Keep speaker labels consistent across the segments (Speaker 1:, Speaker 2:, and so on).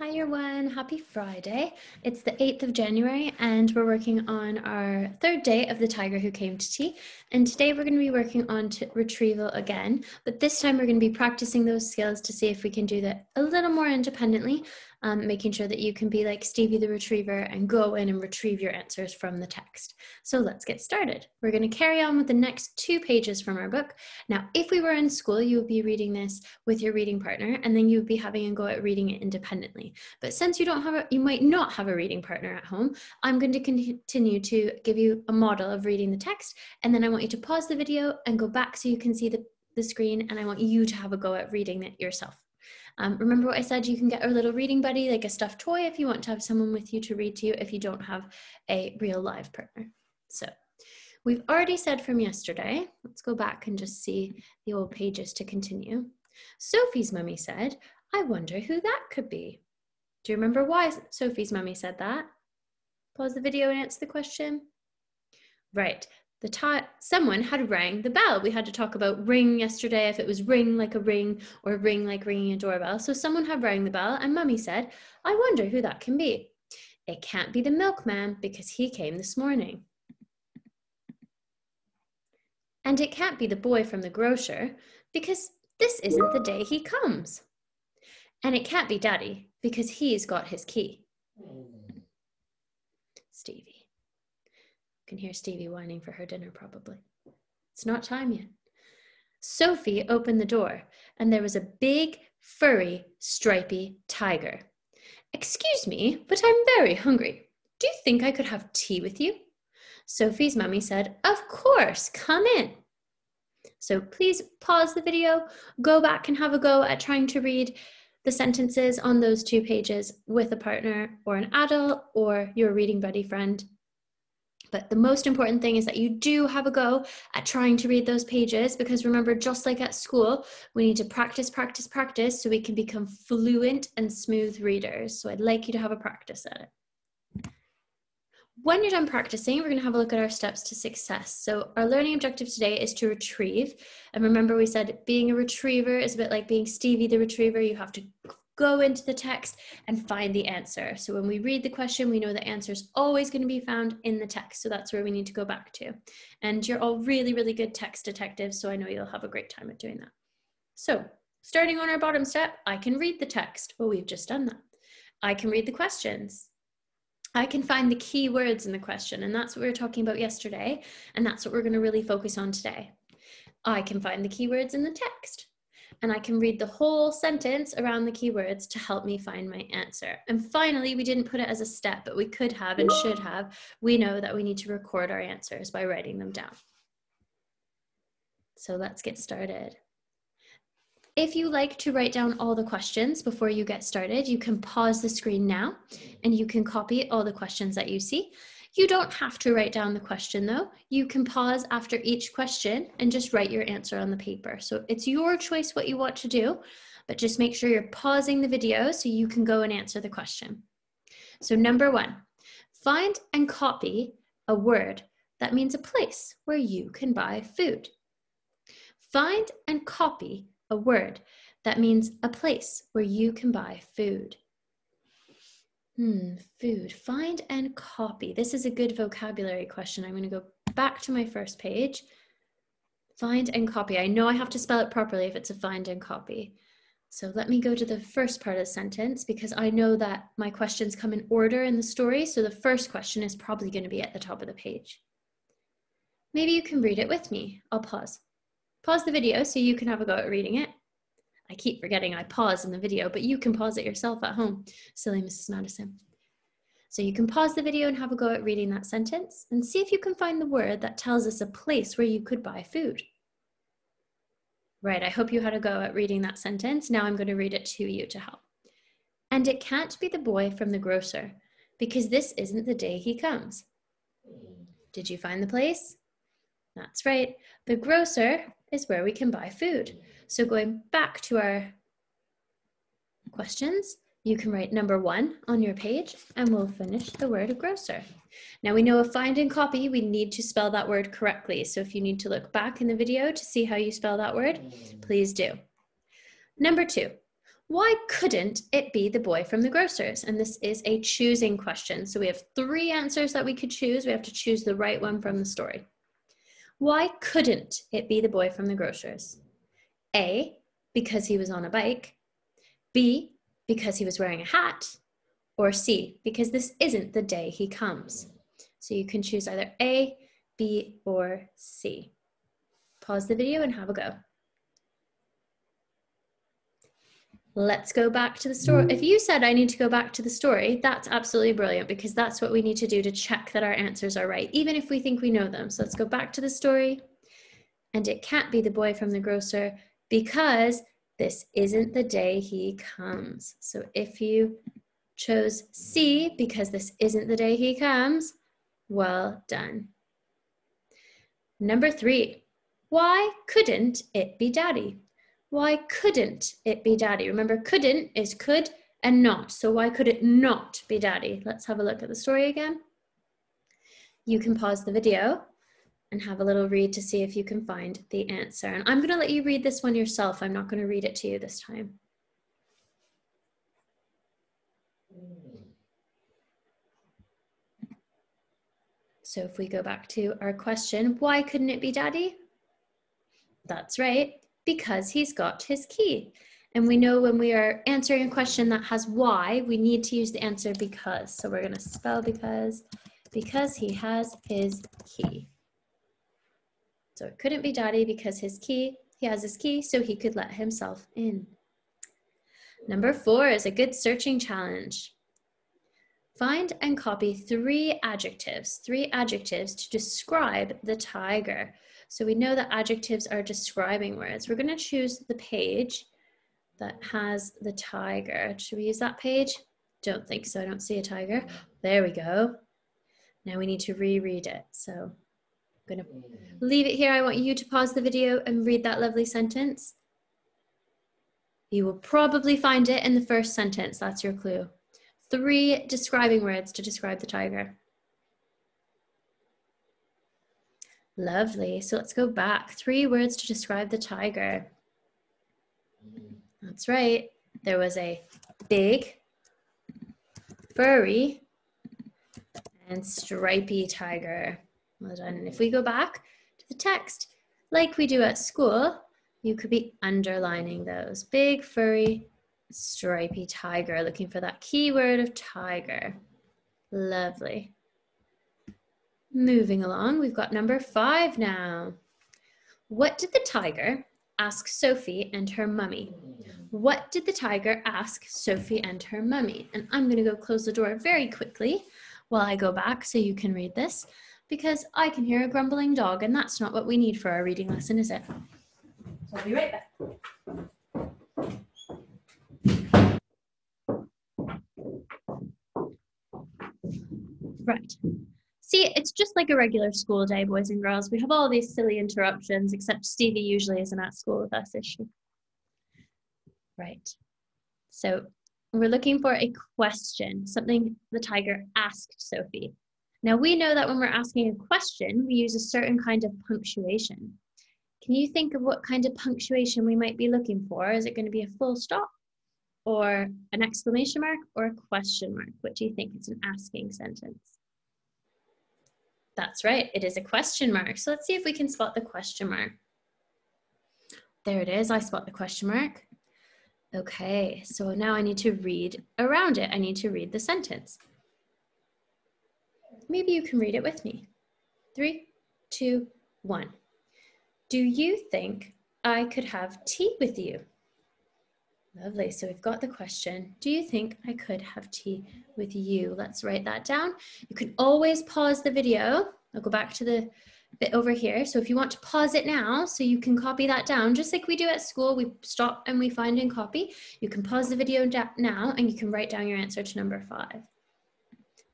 Speaker 1: Hi everyone, happy Friday. It's the 8th of January and we're working on our third day of the tiger who came to tea. And today we're going to be working on retrieval again, but this time we're going to be practicing those skills to see if we can do that a little more independently um, making sure that you can be like Stevie the retriever and go in and retrieve your answers from the text. So let's get started. We're going to carry on with the next two pages from our book. Now, if we were in school, you would be reading this with your reading partner, and then you would be having a go at reading it independently. But since you don't have a, you might not have a reading partner at home, I'm going to continue to give you a model of reading the text, and then I want you to pause the video and go back so you can see the, the screen, and I want you to have a go at reading it yourself. Um, remember what I said, you can get a little reading buddy, like a stuffed toy, if you want to have someone with you to read to you if you don't have a real live partner. So we've already said from yesterday, let's go back and just see the old pages to continue. Sophie's mummy said, I wonder who that could be. Do you remember why Sophie's mummy said that? Pause the video and answer the question. Right, the time someone had rang the bell. We had to talk about ring yesterday, if it was ring like a ring or ring like ringing a doorbell. So someone had rang the bell, and mummy said, I wonder who that can be. It can't be the milkman because he came this morning. And it can't be the boy from the grocer because this isn't the day he comes. And it can't be daddy because he's got his key. Oh. Stevie. Can hear Stevie whining for her dinner, probably. It's not time yet. Sophie opened the door, and there was a big, furry, stripy tiger. Excuse me, but I'm very hungry. Do you think I could have tea with you? Sophie's mummy said, Of course, come in. So please pause the video, go back and have a go at trying to read the sentences on those two pages with a partner or an adult or your reading buddy friend but the most important thing is that you do have a go at trying to read those pages because remember, just like at school, we need to practice, practice, practice so we can become fluent and smooth readers. So I'd like you to have a practice at it. When you're done practicing, we're going to have a look at our steps to success. So, our learning objective today is to retrieve. And remember, we said being a retriever is a bit like being Stevie the retriever. You have to go into the text and find the answer. So when we read the question, we know the answer is always going to be found in the text. So that's where we need to go back to. And you're all really, really good text detectives. So I know you'll have a great time at doing that. So starting on our bottom step, I can read the text. Well, we've just done that. I can read the questions. I can find the key words in the question. And that's what we were talking about yesterday. And that's what we're going to really focus on today. I can find the keywords in the text and I can read the whole sentence around the keywords to help me find my answer. And finally, we didn't put it as a step, but we could have and should have. We know that we need to record our answers by writing them down. So let's get started. If you like to write down all the questions before you get started, you can pause the screen now and you can copy all the questions that you see. You don't have to write down the question though. You can pause after each question and just write your answer on the paper. So it's your choice what you want to do, but just make sure you're pausing the video so you can go and answer the question. So number one, find and copy a word that means a place where you can buy food. Find and copy a word that means a place where you can buy food. Hmm, food. Find and copy. This is a good vocabulary question. I'm going to go back to my first page. Find and copy. I know I have to spell it properly if it's a find and copy. So let me go to the first part of the sentence because I know that my questions come in order in the story. So the first question is probably going to be at the top of the page. Maybe you can read it with me. I'll pause. Pause the video so you can have a go at reading it. I keep forgetting I pause in the video, but you can pause it yourself at home. Silly Mrs. Madison. So you can pause the video and have a go at reading that sentence and see if you can find the word that tells us a place where you could buy food. Right, I hope you had a go at reading that sentence. Now I'm going to read it to you to help. And it can't be the boy from the grocer because this isn't the day he comes. Did you find the place? That's right. The grocer is where we can buy food. So going back to our questions, you can write number one on your page and we'll finish the word grocer. Now we know if find and copy, we need to spell that word correctly. So if you need to look back in the video to see how you spell that word, please do. Number two, why couldn't it be the boy from the grocer's? And this is a choosing question. So we have three answers that we could choose. We have to choose the right one from the story. Why couldn't it be the boy from the grocer's? A, because he was on a bike. B, because he was wearing a hat. Or C, because this isn't the day he comes. So you can choose either A, B, or C. Pause the video and have a go. Let's go back to the story. If you said I need to go back to the story, that's absolutely brilliant because that's what we need to do to check that our answers are right, even if we think we know them. So let's go back to the story. And it can't be the boy from the grocer because this isn't the day he comes. So if you chose C because this isn't the day he comes, well done. Number three, why couldn't it be daddy? Why couldn't it be daddy? Remember, couldn't is could and not. So why could it not be daddy? Let's have a look at the story again. You can pause the video and have a little read to see if you can find the answer. And I'm going to let you read this one yourself. I'm not going to read it to you this time. So if we go back to our question, why couldn't it be daddy? That's right because he's got his key. And we know when we are answering a question that has why, we need to use the answer because. So we're going to spell because, because he has his key. So it couldn't be daddy because his key, he has his key, so he could let himself in. Number four is a good searching challenge. Find and copy three adjectives, three adjectives to describe the tiger. So we know that adjectives are describing words. We're going to choose the page that has the tiger. Should we use that page? Don't think so. I don't see a tiger. There we go. Now we need to reread it. So I'm going to leave it here. I want you to pause the video and read that lovely sentence. You will probably find it in the first sentence. That's your clue. Three describing words to describe the tiger. Lovely. So let's go back. Three words to describe the tiger. That's right. There was a big, furry, and stripy tiger. Well done. And if we go back to the text, like we do at school, you could be underlining those. Big, furry, stripy tiger, looking for that keyword of tiger. Lovely. Moving along, we've got number five now. What did the tiger ask Sophie and her mummy? What did the tiger ask Sophie and her mummy? And I'm going to go close the door very quickly while I go back so you can read this because I can hear a grumbling dog and that's not what we need for our reading lesson, is it? So I'll be right back. Right. See, it's just like a regular school day, boys and girls. We have all these silly interruptions, except Stevie usually isn't at school with us, is she? Right. So we're looking for a question, something the tiger asked Sophie. Now we know that when we're asking a question, we use a certain kind of punctuation. Can you think of what kind of punctuation we might be looking for? Is it going to be a full stop or an exclamation mark or a question mark? What do you think? It's an asking sentence. That's right, it is a question mark. So let's see if we can spot the question mark. There it is, I spot the question mark. Okay, so now I need to read around it. I need to read the sentence. Maybe you can read it with me. Three, two, one. Do you think I could have tea with you? Lovely. So we've got the question. Do you think I could have tea with you? Let's write that down. You can always pause the video. I'll go back to the bit over here. So if you want to pause it now, so you can copy that down, just like we do at school, we stop and we find and copy. You can pause the video now and you can write down your answer to number five.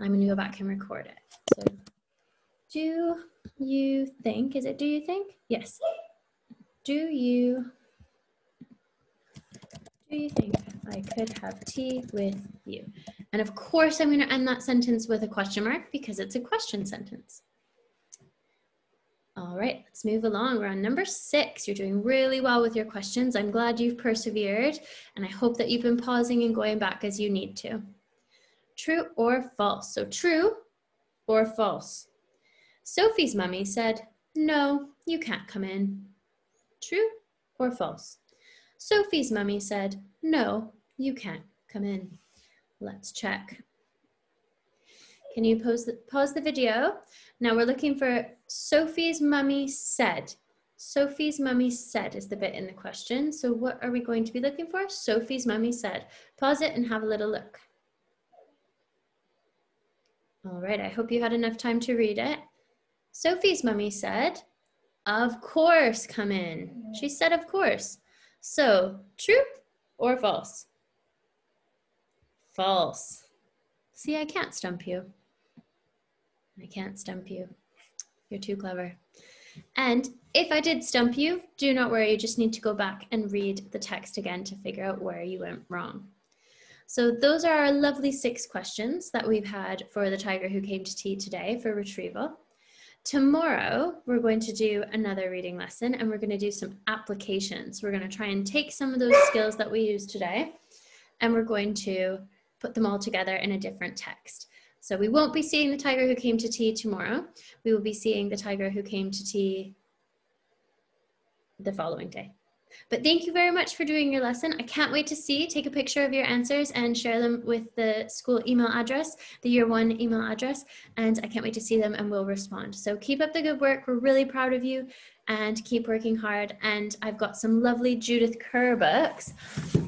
Speaker 1: I'm gonna go back and record it. So do you think, is it do you think? Yes. Do you do you think I could have tea with you? And of course, I'm going to end that sentence with a question mark because it's a question sentence. All right, let's move along. We're on number six. You're doing really well with your questions. I'm glad you've persevered, and I hope that you've been pausing and going back as you need to. True or false? So, true or false? Sophie's mummy said, No, you can't come in. True or false? Sophie's mummy said, No, you can't come in. Let's check. Can you pause the, pause the video? Now we're looking for Sophie's mummy said. Sophie's mummy said is the bit in the question. So what are we going to be looking for? Sophie's mummy said. Pause it and have a little look. All right, I hope you had enough time to read it. Sophie's mummy said, of course, come in. She said, of course. So, true or false? False. See, I can't stump you. I can't stump you. You're too clever. And if I did stump you, do not worry, you just need to go back and read the text again to figure out where you went wrong. So those are our lovely six questions that we've had for the tiger who came to tea today for retrieval. Tomorrow, we're going to do another reading lesson and we're going to do some applications. We're going to try and take some of those skills that we used today and we're going to put them all together in a different text. So we won't be seeing the tiger who came to tea tomorrow. We will be seeing the tiger who came to tea the following day. But thank you very much for doing your lesson. I can't wait to see, take a picture of your answers and share them with the school email address, the year one email address, and I can't wait to see them and we'll respond. So keep up the good work. We're really proud of you and keep working hard. And I've got some lovely Judith Kerr books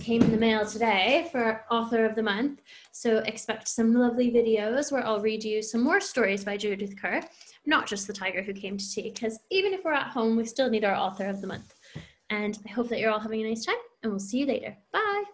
Speaker 1: came in the mail today for author of the month. So expect some lovely videos where I'll read you some more stories by Judith Kerr, not just the tiger who came to tea, because even if we're at home, we still need our author of the month. And I hope that you're all having a nice time and we'll see you later. Bye.